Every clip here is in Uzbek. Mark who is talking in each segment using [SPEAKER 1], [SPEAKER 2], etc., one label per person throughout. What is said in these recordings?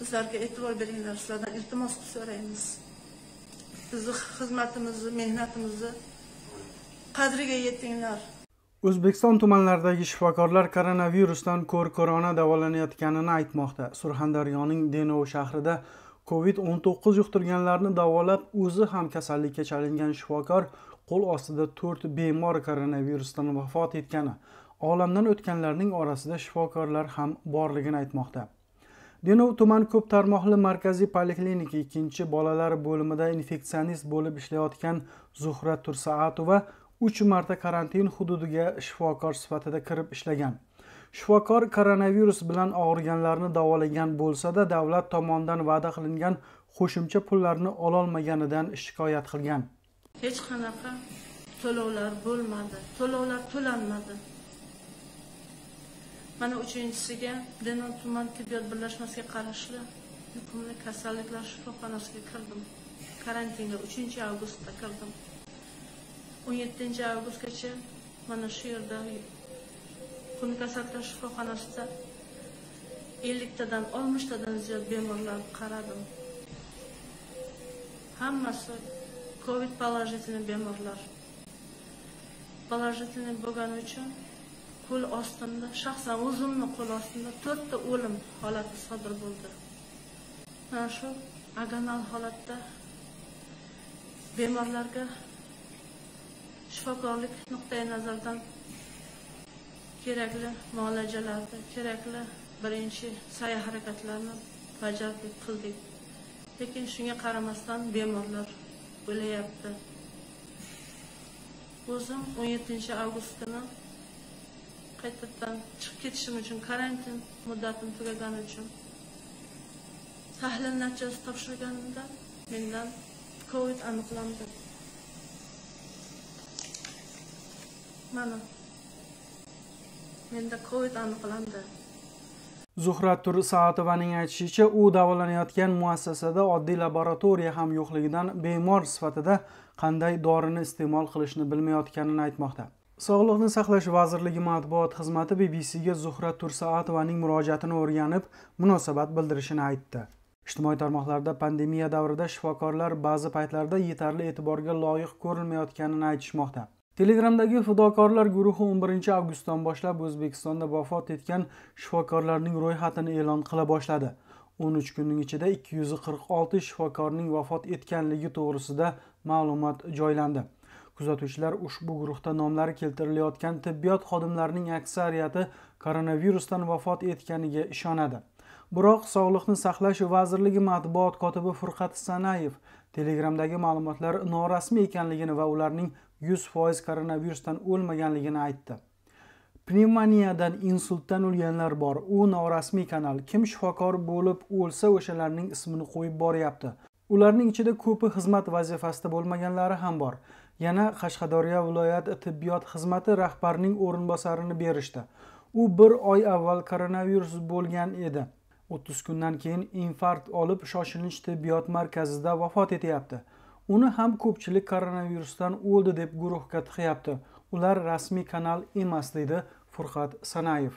[SPEAKER 1] bizlarga e'tibor beringlar sizlardan iltimos qilib so'raymiz. Bizni xizmatimizni mehnatimizni qadriga yetinglar.
[SPEAKER 2] O'zbekiston tumanlaridagi shifokorlar koronavirusdan ko'r ko'rona davolanayotganini aytmoqda. Surxondaryoning denov shahrida covid 19 yuqtirganlarni davolab o'zi ham kasallikka chalingan shifokor qo'l ostida to'rt bemor koronavirusdan vafot etgani olamdan o'tganlarning orasida shifokorlar ham borligini aytmoqda. Denov tuman ko'p tarmoqli markaziy poliklinika ikkinchi bolalar bo'limida infeksionist bo'lib ishlayotgan zuhra tursaatova uch marta karantin hududiga shifokor sifatida kirib ishlagan. Shifokor koronavirus bilan og'riganlarni davolagan bo'lsa-da davlat tomonidan va'da qilingan qo'shimcha pullarni ololmaganidan shikoyat qilgan.
[SPEAKER 1] Hech qanaqa to'lovlar bo'lmadi. To'lovlar to'lanmadi. Mana uchinchisiga denov tuman tibbiyot birlashmasiga qarashli yuqumli kasalliklar shifoxonasiga kirdim. Karantinga uchinchi avgustda kirdim. O'n yettinchi avgustgacha mana shu yerda yuqumli kasalliklar shifoxonasida elliktadan oltmishtadan ziyod bemorlarni qaradim. Hammasi covid положительный bemorlar. Положительный bo'lgani uchun qo'l ostimda shaxsan o'zimni qo'l ostimda to'rtta o'lim holati sodir bo'ldi. Mana shu agonal holatda bemorlarga shifokorlik nuqtai nazaridan kerakli muolajalarni kerakli birinchi sa'y harakatlarni bajardik qildik lekin shunga qaramasdan bemorlar o'layapti. O'zim o'n yettinchi avgust kuni qaytadan chiqib ketishim uchun karantin muddatim tugagani uchun tahlil natijasi topshirganimda mendan covid aniqlandi. Mana menda covid aniqlandi.
[SPEAKER 2] Zuhra tursaatovaning aytishicha u davolanayotgan muassasada oddiy laboratoriya ham yo'qligidan bemor sifatida qanday dorini iste'mol qilishni bilmayotganini aytmoqda. Sog'liqni saqlash vazirligi matbuot xizmati bbcga zuhra tursaatovaning murojaatini o'rganib munosabat bildirishini aytdi. Ijtimoiy tarmoqlarda pandemiya davrida shifokorlar ba'zi paytlarda yetarli e'tiborga loyiq ko'rilmayotganini aytishmoqda. Telegramdagi fidokorlar guruhi 11 avgustdan boshlab o'zbekistonda vafot etgan shifokorlarning ro'yxatini e'lon qila boshladi. 13 kunning ichida 246 shifokorning vafot etganligi to'g'risida ma'lumot joylandi. Kuzatuvchilar ushbu guruhda nomlari keltirilayotgan tibbiyot xodimlarining aksariyati koronavirusdan vafot etganiga ishonadi. Biroq sog'liqni saqlash vazirligi matbuot kotibi furqat sanayev telegramdagi ma'lumotlar norasmiy ekanligini va ularning 100% koronavirusdan o'lmaganligini aytdi. Pnevmoniyadan insultdan o'lganlar bor. U norasmiy kanal. Kim shifokor bo'lib o'lsa o'shalarning ismini qo'yib boryapti. Ularning ichida ko'pi xizmat vazifasida bo'lmaganlari ham bor. Yana qashqadaryo viloyat tibbiyot xizmati rahbarining o'rinbosarini berishdi. U bir oy avval koronavirus bo'lgan edi. O'ttiz kundan keyin infarkt olib shoshilinch tibbiyot markazida vafot etyapti. Uni ham ko'pchilik koronavirusdan o'ldi deb guruhga tiqyapti. Ular rasmiy kanal emas deydi furqat sanayev.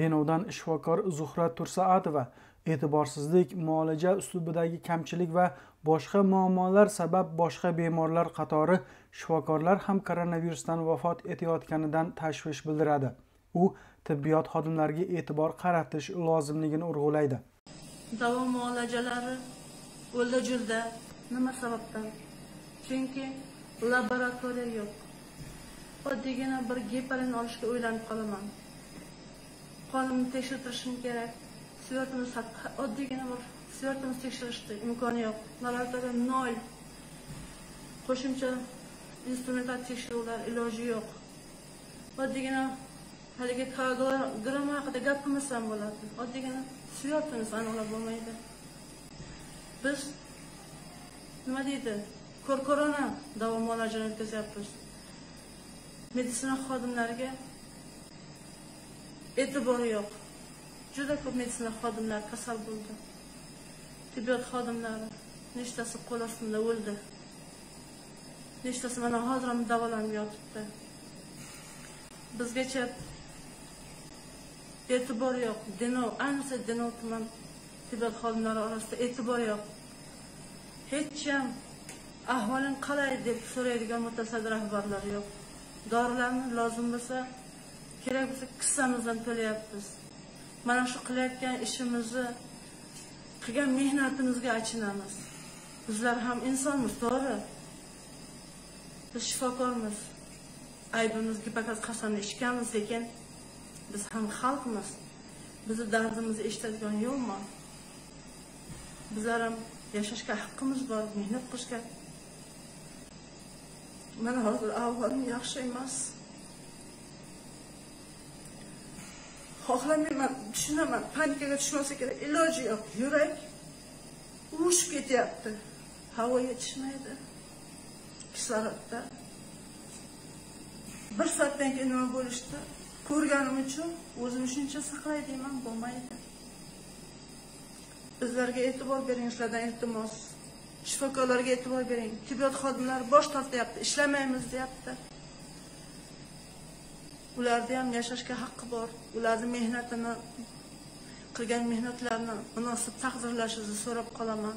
[SPEAKER 2] Denovdan shifokor zuhra tursaatova. E'tiborsizlik muolaja uslubidagi kamchilik va boshqa muammolar sabab boshqa bemorlar qatori shifokorlar ham koronavirusdan vafot etayotganidan tashvish bildiradi. U tibbiyot xodimlariga e'tibor qaratish lozimligini urg'ulaydi.
[SPEAKER 1] Davo muolajalari o'lda julda. Nima sababdan? Chunki laboratoriya yo'q. Oddiygina bir geparin olishga o'ylanib qolaman. Qonimni tekshirtirishim kerak svertimiz oddiygina bir svertimiz tekshirishni imkoni yo'q laboratoriya nol. Qo'shimcha instrumental tekshiruvlar iloji yo'q oddiygina haligi kogonogram haqida gap qilmasam bo'ladi oddiygina svertimiz aniqlab bo'lmaydi biz nima deydi ko'r ko'rona davo muolajani o'tkazyapmiz meditsina xodimlariga e'tibori yo'q juda ko'p meditsina xodimlari kasal bo'ldi. Tibbiyot xodimlari nechtasi qo'l ostimda o'ldi. Nechtasi mana hozir ham davolanib yotibdi. Bizgacha e'tibor yo'q. Denov ayniqsa denov tuman tibbiyot xodimlari orasida e'tibor yo'q. Hech kim ahvoling qalay deb so'raydigan mutasaddi rahbarlar yo'q. Dorilarni lozim bo'lsa kerak bo'lsa kissamizdan to'layapmiz. Mana shu qilayotgan ishimizni qilgan mehnatimizga achinamiz. Bizlar ham insonmiz to'g'ri? Biz shifokormiz. Aybimiz gipokrat qasamni ichganmiz lekin biz ham xalqmiz. Bizni dardimizni eshitadigan yo'qmi bizlar ham yashashga haqqimiz bor mehnat qilishga. Mana hozir ahvolim yaxshi emas. Xohlamayman tushunaman panikaga tushmasa kerak iloji yo'q. Yurak uvushib ketyapti. Havo yetishmaydi. Kislorodda bir soatdan keyin nima bo'lishdi? Ko'rganim uchun o'zimni shuncha saqlay deyman bo'lmaydi. Bizlarga e'tibor bering sizlardan iltimos. Shifokorlarga e'tibor bering. Tibbiyot xodimlari bosh tortyapti ishlamaymiz deyapti. Ularni ham yashashga haqqi bor. Ularni mehnatini qilgan mehnatlarini munosib taqdirlashingizni so'rab qolaman.